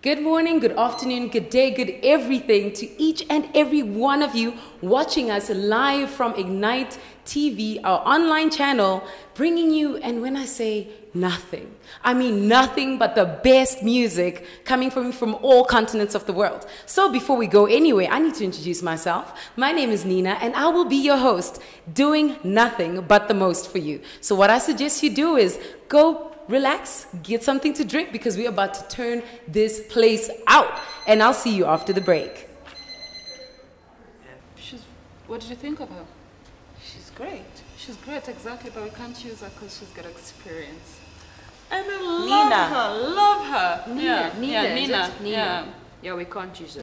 Good morning, good afternoon, good day, good everything to each and every one of you watching us live from Ignite TV, our online channel, bringing you, and when I say nothing, I mean nothing but the best music coming from from all continents of the world. So before we go anywhere, I need to introduce myself. My name is Nina, and I will be your host, doing nothing but the most for you. So what I suggest you do is go relax, get something to drink because we're about to turn this place out. And I'll see you after the break. She's. What did you think of her? She's great. She's great, exactly, but we can't use her because she's got experience. And I Love Nina. her, love her. Nina, yeah, Nina, yeah, is Nina, it? Nina. yeah. Yeah, we can't use it.